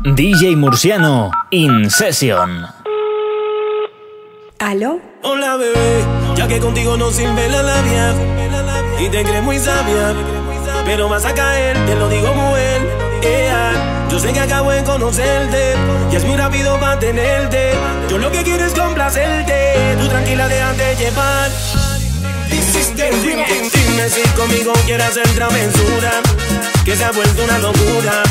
DJ Murciano in session. ¿Aló? Hola bebé, ya que contigo no sirve la labia Y te crees muy sabia Pero vas a caer, te lo digo muy bien yeah. Yo sé que acabo de conocerte Y es muy rápido mantenerte Yo lo que quiero es complacerte Tú tranquila déjate llevar Dime si conmigo quieres hacer travesura Que se ha vuelto una locura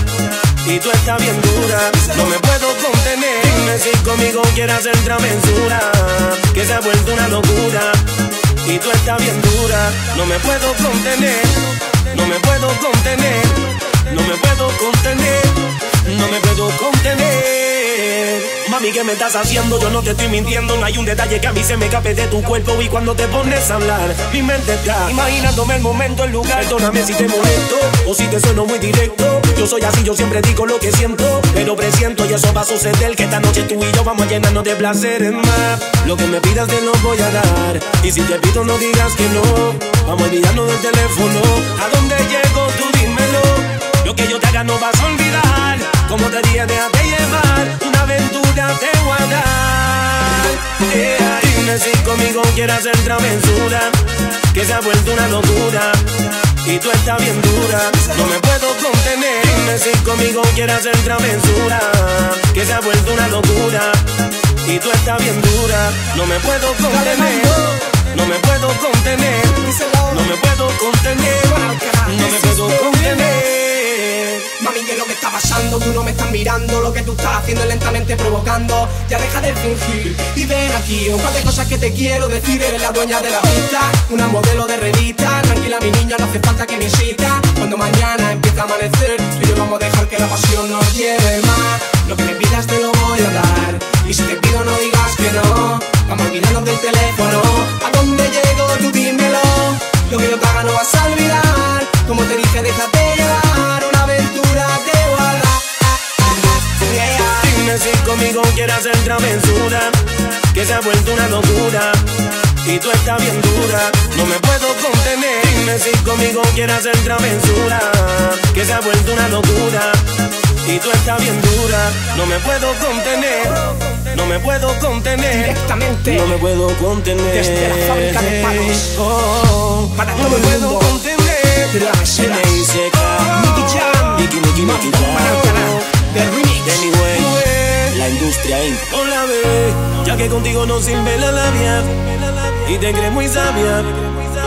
y tú estás bien dura, no me puedo contener. Dime si conmigo quieres hacer travesura, que se ha vuelto una locura. Y tú estás bien dura, no me puedo contener, no me puedo contener, no me puedo contener, no me puedo contener. Mami, ¿qué me estás haciendo? Yo no te estoy mintiendo. No hay un detalle que a mí se me escape de tu cuerpo. Y cuando te pones a hablar, mi mente está imaginándome el momento, el lugar. Perdóname si te molesto o si te sueno muy directo. Soy así, yo siempre digo lo que siento. Pero presiento y eso va a suceder. Que esta noche tú y yo vamos a llenarnos de placeres más. Lo que me pidas te lo voy a dar. Y si te pido, no digas que no. Vamos a olvidarnos del teléfono. ¿A dónde llego? Tú dímelo. Lo que yo te haga no vas a olvidar. Como te dije, déjate llevar. Una aventura te voy a dar. Yeah. Dime si conmigo quieres hacer travesura. Que se ha vuelto una locura. Y tú estás bien dura, no me puedo contener. Dime si conmigo quieres hacer travesura. Que se ha vuelto una locura. Y tú estás bien dura, no me puedo contener. No me puedo contener. Contener. Mami, ¿qué es lo que está pasando? Tú no me estás mirando Lo que tú estás haciendo es lentamente provocando. Ya deja de fingir y ven aquí. Un par de cosas que te quiero decir Eres la dueña de la pista. Una modelo de revista. Tranquila mi niña, no hace falta que me insista Cuando mañana empieza a amanecer Tú y yo vamos a dejar que la pasión nos lleve quieres hacer travesura Que se ha vuelto una locura Y tú estás bien dura. No me puedo contener Dime si conmigo quieres hacer travesura Que se ha vuelto una locura Y tú estás bien dura. No me puedo contener No me puedo contener Directamente. No me puedo contener. Desde la fábrica de palos. Oh, Para no me puedo contener. Inc. Hola bebé, ya que contigo no sirve la labia Y te crees muy sabia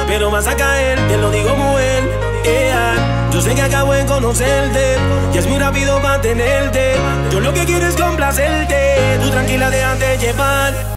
Pero vas a caer, te lo digo bien yeah. Yo sé que acabo de conocerte Y es muy rápido mantenerte Yo lo que quiero es complacerte Tú tranquila déjate llevar